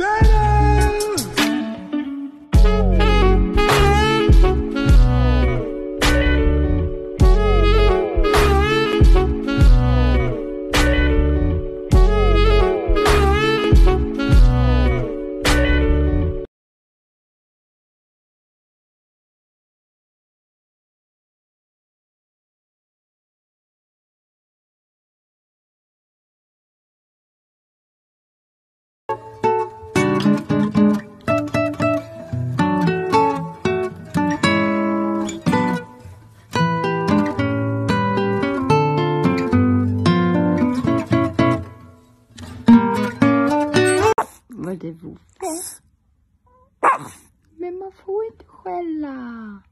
That det vovs. Men man får inte skälla.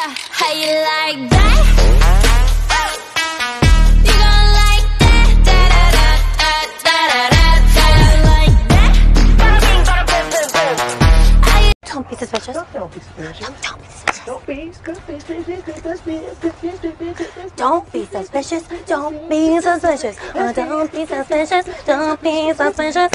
How you like that? You gon' like that? Da da da da da da da. Like that? Bada bing, bada boom, boom, boom. Are you Don't be suspicious. Don't be suspicious. Don't be suspicious. Don't be suspicious. Don't be suspicious. Don't be suspicious. Uh, Don't be suspicious. Don't be suspicious.